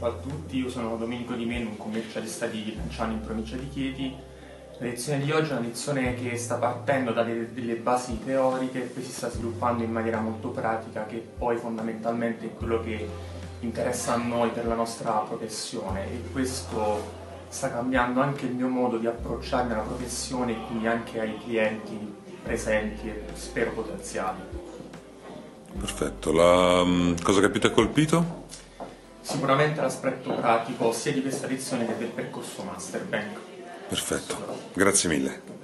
Ciao a tutti, io sono Domenico Di Meno, un commercialista di Lanciano in provincia di Chieti. La lezione di oggi è una lezione che sta partendo dalle delle basi teoriche e poi si sta sviluppando in maniera molto pratica che poi fondamentalmente è quello che interessa a noi per la nostra professione e questo sta cambiando anche il mio modo di approcciarmi alla professione e quindi anche ai clienti presenti e spero potenziali. Perfetto, la mm, cosa che più ti ha colpito? Sicuramente l'aspetto pratico sia di questa lezione che del percorso Masterbank. Perfetto, grazie mille.